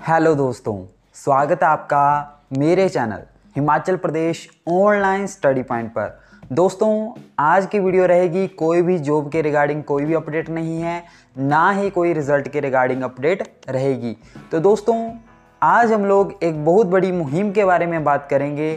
Hello दोस्तों, स्वागत है आपका मेरे channel Himachal Pradesh online study point पर। दोस्तों, आज की वीडियो रहेगी कोई भी जॉब के रिगार्डिंग कोई भी अपडेट नहीं है, ना ही कोई रिज़ल्ट के रिगार्डिंग अपडेट रहेगी। तो दोस्तों, आज हम लोग एक बहुत बड़ी मुहिम के बारे में बात करेंगे,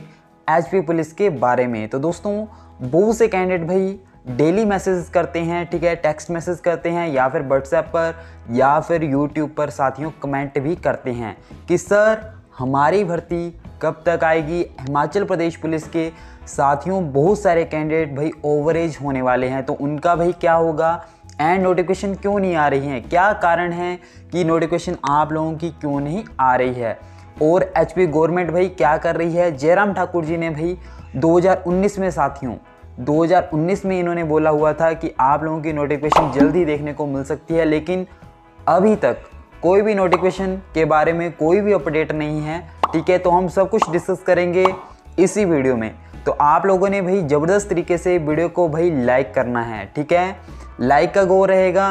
एचपी पुलिस के बारे में। तो दोस्तों, बहुत से कैंडिडेट भाई डेली मैसेज करते हैं, ठीक है? टेक्स्ट मैसेज करते हैं या फिर व्हाट्सएप पर या फिर यूट्यूब पर साथियों कमेंट भी करते हैं कि, सर, हमारी भर्ती कब तक आएगी? हिमाचल प्रदेश पुलिस के साथियों, बहुत सारे कैंडिडेट भाई ओवरेज होने वाले हैं तो उनका भाई क्या होगा? एंड नोटिफिकेशन क्यों नहीं आ रही है? क्या कारण है कि नोटिफिकेशन आप लोगों की क्यों नहीं आ रही है? और एचपी गवर्नमेंट भाई क्या कर रही है? जयराम ठाकुर जी ने भाई 2019 में साथियों 2019 में इन्होंने बोला हुआ था कि आप लोगों की नोटिफिकेशन जल्दी देखने को मिल सकती है, लेकिन अभी तक कोई भी नोटिफिकेशन के बारे में कोई भी अपडेट नहीं है, ठीक है? तो हम सब कुछ डिस्कस करेंगे इसी वीडियो में। तो आप लोगों ने भाई ज़बरदस्त तरीके से वीडियो को भाई लाइक करना है, ठीक है? लाइक का गो रहेगा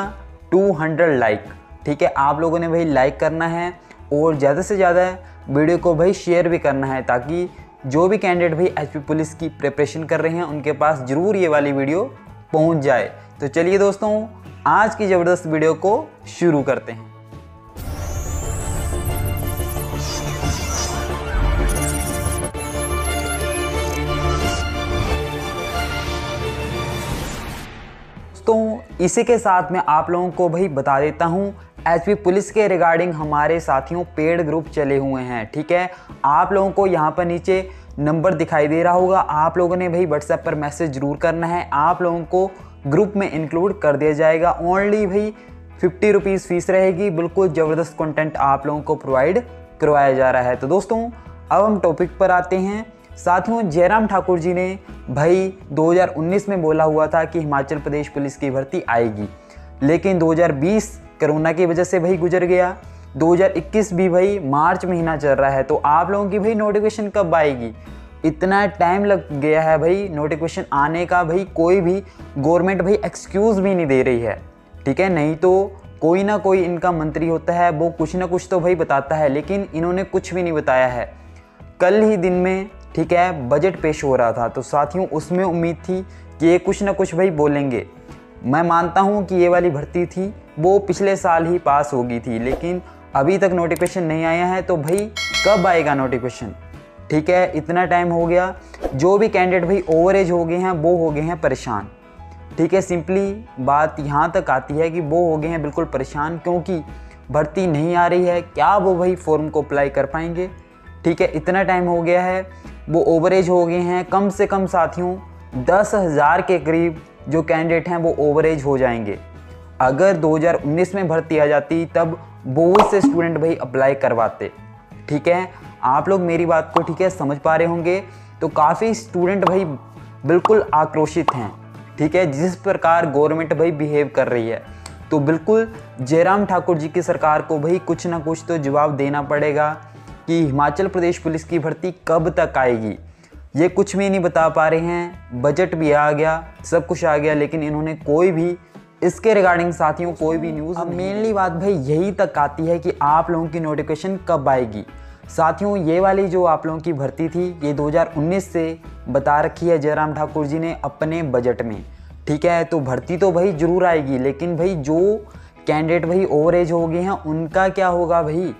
200 लाइक ठीक है? आप लोगों ने भाई लाइक करना है और ज़्यादा से ज़्यादा वीडियो को भाई शेयर भी करना है ताकि जो भी कैंडिडेट भाई एचपी पुलिस की प्रिपरेशन कर रहे हैं, उनके पास ज़रूर ये वाली वीडियो पहुँच जाए। तो चलिए दोस्तों, आज की ज़बरदस्त वीडियो को शुरू करते हैं। दोस्तों, इसी के साथ मैं आप लोगों को भाई बता देता हूँ एच पुलिस के रिगार्डिंग हमारे साथियों पेड ग्रुप चले हुए हैं, ठीक है? आप लोगों को यहाँ पर नीचे नंबर दिखाई दे रहा होगा। आप लोगों ने भाई व्हाट्सएप पर मैसेज ज़रूर करना है। आप लोगों को ग्रुप में इंक्लूड कर दिया जाएगा। ओनली भाई फिफ्टी रुपीज़ फ़ीस रहेगी। बिल्कुल ज़बरदस्त कंटेंट आप लोगों को प्रोवाइड करवाया जा रहा है। तो दोस्तों, अब हम टॉपिक पर आते हैं। साथियों, जयराम ठाकुर जी ने भाई 2019 में बोला हुआ था कि हिमाचल प्रदेश पुलिस की भर्ती आएगी। लेकिन 2020 कोरोना की वजह से भाई गुजर गया। 2021 भी भाई मार्च महीना चल रहा है तो आप लोगों की भाई नोटिफिकेशन कब आएगी? इतना टाइम लग गया है भाई नोटिफिकेशन आने का भाई, कोई भी गवर्नमेंट भाई एक्सक्यूज़ भी नहीं दे रही है। ठीक है, नहीं तो कोई ना कोई इनका मंत्री होता है, वो कुछ ना कुछ तो भाई बताता है, लेकिन इन्होंने कुछ भी नहीं बताया है। कल ही दिन में, ठीक है बजट पेश हो रहा था तो साथियों, उसमें उम्मीद थी कि ये कुछ ना कुछ भाई बोलेंगे। मैं मानता हूँ कि ये वाली भर्ती थी, वो पिछले साल ही पास होगी थी, लेकिन अभी तक नोटिफिकेशन नहीं आया है तो भाई कब आएगा नोटिफिकेशन ठीक है, इतना टाइम हो गया, जो भी कैंडिडेट भाई ओवर एज हो गए हैं, वो हो गए हैं परेशान। ठीक है सिंपली बात यहाँ तक आती है कि वो हो गए हैं बिल्कुल परेशान, क्योंकि भर्ती नहीं आ रही है, क्या वो भाई फॉर्म को अप्लाई कर पाएँगे? ठीक है, इतना टाइम हो गया है, वो ओवर एज हो गए हैं, कम से कम साथियों, दस हज़ार के करीब जो कैंडिडेट हैं, वो ओवर एज हो जाएँगे। अगर 2019 में भर्ती आ जाती, तब बहुत से स्टूडेंट भाई अप्लाई करवाते। ठीक है? आप लोग मेरी बात को ठीक है समझ पा रहे होंगे? तो काफ़ी स्टूडेंट भाई बिल्कुल आक्रोशित हैं। ठीक है? जिस प्रकार गवर्नमेंट भाई बिहेव कर रही है। तो बिल्कुल जयराम ठाकुर जी की सरकार को भाई कुछ ना कुछ तो जवाब देना पड़ेगा कि हिमाचल प्रदेश पुलिस की भर्ती कब तक आएगी? ये कुछ भी नहीं बता पा रहे हैं। बजट भी आ गया सब कुछ आ गया लेकिन इन्होंने कोई भी इसके रिगार्डिंग साथियों कोई भी न्यूज़ अब मेनली बात भाई यही तक आती है कि आप लोगों की नोटिफिकेशन कब आएगी। साथियों ये वाली जो आप लोगों की भर्ती थी ये 2019 से बता रखी है जयराम ठाकुर जी ने अपने बजट में। ठीक है तो भर्ती तो भाई ज़रूर आएगी लेकिन भाई जो कैंडिडेट भाई ओवर एज हो गए हैं उनका क्या होगा भाई?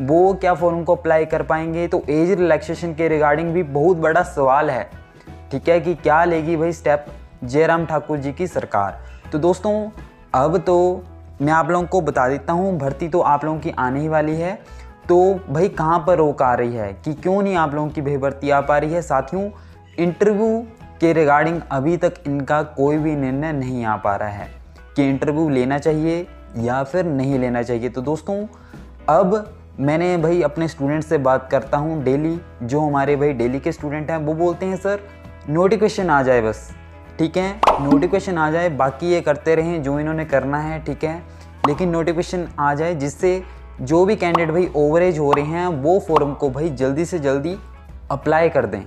वो क्या फॉर्म को अप्लाई कर पाएँगे? तो एज रिलैक्सेशन के रिगार्डिंग भी बहुत बड़ा सवाल है। ठीक है कि क्या लेगी भाई स्टेप जयराम ठाकुर जी की सरकार? तो दोस्तों, अब तो मैं आप लोगों को बता देता हूँ, भर्ती तो आप लोगों की आने ही वाली है। तो भाई कहाँ पर रोक आ रही है? कि क्यों नहीं आप लोगों की भाई भर्ती आ पा रही है? साथियों इंटरव्यू के रिगार्डिंग अभी तक इनका कोई भी निर्णय नहीं आ पा रहा है। कि इंटरव्यू लेना चाहिए या फिर नहीं लेना चाहिए। तो दोस्तों, अब मैंने भाई अपने स्टूडेंट से बात करता हूँ डेली जो हमारे भाई डेली के स्टूडेंट हैं, वो बोलते हैं, सर नोटिफिकेशन आ जाए बस। ठीक है? नोटिफिकेशन आ जाए, बाकी ये करते रहें, जो इन्होंने करना है, ठीक है? लेकिन नोटिफिकेशन आ जाए, जिससे जो भी कैंडिडेट भाई ओवरेज हो रहे हैं, वो फॉर्म को भाई जल्दी से जल्दी अप्लाई कर दें।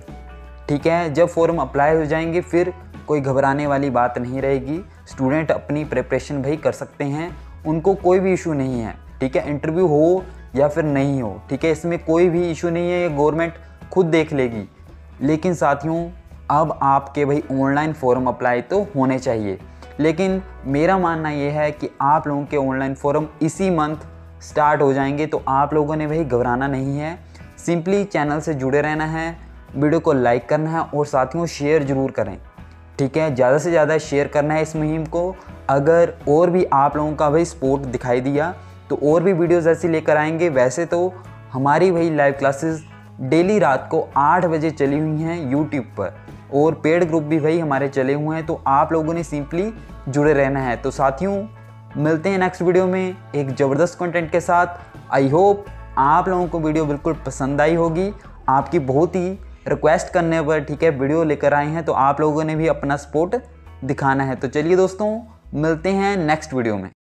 ठीक है? जब फॉर्म अप्लाई हो जाएँगे, फिर कोई घबराने वाली बात नहीं रहेगी। स्टूडेंट अपनी प्रिपरेशन भाई कर सकते हैं, उनको कोई भी इशू नहीं है। ठीक है? इंटरव्यू हो या फिर नहीं हो, ठीक है? इसमें कोई भी इशू नहीं है, ये गवर्नमेंट खुद देख लेगी। लेकिन साथियों, अब आपके भाई ऑनलाइन फॉर्म अप्लाई तो होने चाहिए। लेकिन मेरा मानना ये है कि आप लोगों के ऑनलाइन फॉर्म इसी मंथ स्टार्ट हो जाएँगे तो आप लोगों ने भाई घबराना नहीं है। सिंपली चैनल से जुड़े रहना है वीडियो को लाइक करना है और साथियों शेयर ज़रूर करें। ठीक है? ज़्यादा से ज़्यादा शेयर करना है इस मुहिम को। अगर और भी आप लोगों का भाई सपोर्ट दिखाई दिया तो और भी वीडियोज़ ऐसी लेकर आएँगे। वैसे तो हमारी भाई लाइव क्लासेस डेली रात को आठ बजे चली हुई हैं यूट्यूब पर। और पेड ग्रुप भी भाई हमारे चले हुए हैं तो आप लोगों ने सिंपली जुड़े रहना है। तो साथियों, मिलते हैं नेक्स्ट वीडियो में एक ज़बरदस्त कंटेंट के साथ। आई होप आप लोगों को वीडियो बिल्कुल पसंद आई होगी। आपकी बहुत ही रिक्वेस्ट करने पर, ठीक है वीडियो लेकर आए हैं तो आप लोगों ने भी अपना सपोर्ट दिखाना है। तो चलिए दोस्तों, मिलते हैं नेक्स्ट वीडियो में।